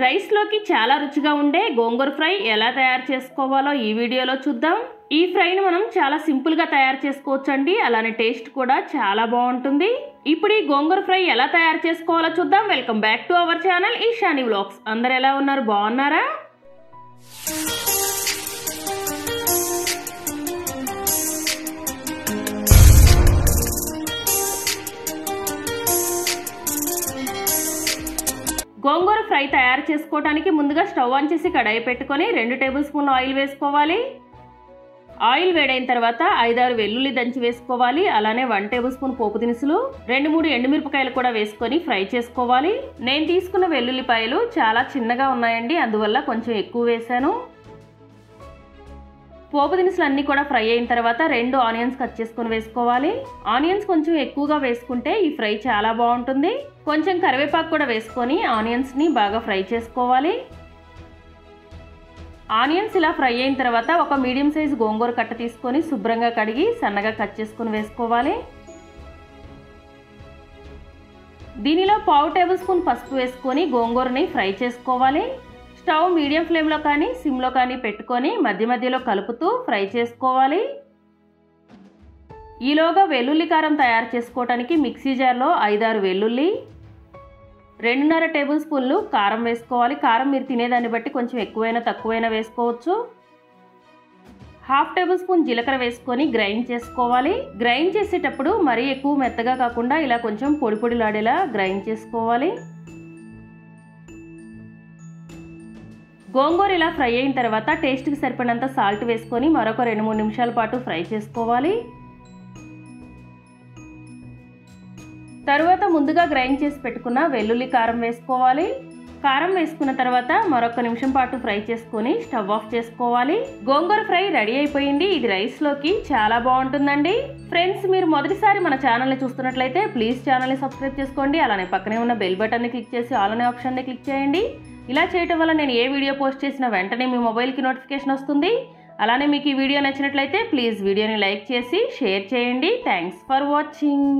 రైస్లోకి చాలా రుచిగా ఉండే గోంగూర ఫ్రై ఎలా తయారు చేసుకోవాలో ఈ వీడియోలో చూద్దాం. ఈ ఫ్రైని మనం చాలా సింపుల్గా తయారు చేసుకోవచ్చండి. అలానే టేస్ట్ కూడా చాలా బాగుంటుంది. ఇప్పుడు ఈ గోంగూర ఫ్రై ఎలా తయారు చేసుకోవాలో చూద్దాం. Welcome back to our channel Eshani vlogs. అందరు ఎలా ఉన్నారు? బాగున్నారా? గోంగూర ఫ్రై తయారు చేసుకోవడానికి ముందుగా స్టవ్ ఆన్ చేసి కడాయి పెట్టుకొని రెండు టేబుల్ స్పూన్ ఆయిల్ వేసుకోవాలి. ఆయిల్ వేడైన తర్వాత ఐదారు వెల్లుల్లి దంచి వేసుకోవాలి. అలానే వన్ టేబుల్ స్పూన్ పోపు దినుసులు రెండు మూడు ఎండుమిరపకాయలు కూడా వేసుకొని ఫ్రై చేసుకోవాలి. నేను తీసుకున్న వెల్లుల్లిపాయలు చాలా చిన్నగా ఉన్నాయండి అందువల్ల కొంచెం ఎక్కువ వేశాను. పోపు దినుసులు అన్నీ కూడా ఫ్రై అయిన తర్వాత రెండు ఆనియన్స్ కట్ చేసుకొని వేసుకోవాలి. ఆనియన్స్ కొంచెం ఎక్కువగా వేసుకుంటే ఈ ఫ్రై చాలా బాగుంటుంది. కొంచెం కరివేపాకు కూడా వేసుకొని ఆనియన్స్ని బాగా ఫ్రై చేసుకోవాలి. ఆనియన్స్ ఇలా ఫ్రై అయిన తర్వాత ఒక మీడియం సైజ్ గోంగూర కట్ట తీసుకొని శుభ్రంగా కడిగి సన్నగా కట్ చేసుకొని వేసుకోవాలి. దీనిలో పావు టేబుల్ స్పూన్ పసుపు వేసుకొని గోంగూరని ఫ్రై చేసుకోవాలి. స్టవ్ మీడియం ఫ్లేమ్లో కానీ సిమ్లో కానీ పెట్టుకొని మధ్య మధ్యలో కలుపుతూ ఫ్రై చేసుకోవాలి. ఈలోగా వెల్లుల్లి కారం తయారు చేసుకోవడానికి మిక్సీ జార్లో ఐదారు వెల్లుల్లి రెండున్నర టేబుల్ స్పూన్లు కారం వేసుకోవాలి. కారం మీరు తినేదాన్ని బట్టి కొంచెం ఎక్కువైనా తక్కువైనా వేసుకోవచ్చు. హాఫ్ టేబుల్ స్పూన్ జీలకర్ర వేసుకొని గ్రైండ్ చేసుకోవాలి. గ్రైండ్ చేసేటప్పుడు మరీ ఎక్కువ మెత్తగా కాకుండా ఇలా కొంచెం పొడి పొడిలాడేలా గ్రైండ్ చేసుకోవాలి. గోంగూర ఇలా ఫ్రై అయిన తర్వాత టేస్ట్కి సరిపడినంత సాల్ట్ వేసుకొని మరొక రెండు మూడు నిమిషాల పాటు ఫ్రై చేసుకోవాలి. తరువాత ముందుగా గ్రైండ్ చేసి పెట్టుకున్న వెల్లుల్లి కారం వేసుకోవాలి. కారం వేసుకున్న తర్వాత మరొక నిమిషం పాటు ఫ్రై చేసుకొని స్టవ్ ఆఫ్ చేసుకోవాలి. గోంగూర ఫ్రై రెడీ అయిపోయింది. ఇది రైస్లోకి చాలా బాగుంటుందండి. ఫ్రెండ్స్ మీరు మొదటిసారి మన ఛానల్ని చూస్తున్నట్లయితే ప్లీజ్ ఛానల్ని సబ్స్క్రైబ్ చేసుకోండి. అలానే పక్కనే ఉన్న బెల్ బటన్ని క్లిక్ చేసి ఆల్ అనే ఆప్షన్ని క్లిక్ చేయండి. ఇలా చేయటం వల్ల నేను ఏ వీడియో పోస్ట్ చేసిన వెంటనే మీ మొబైల్కి నోటిఫికేషన్ వస్తుంది. అలానే మీకు ఈ వీడియో నచ్చినట్లయితే ప్లీజ్ వీడియోని లైక్ చేసి షేర్ చేయండి. Thanks for watching.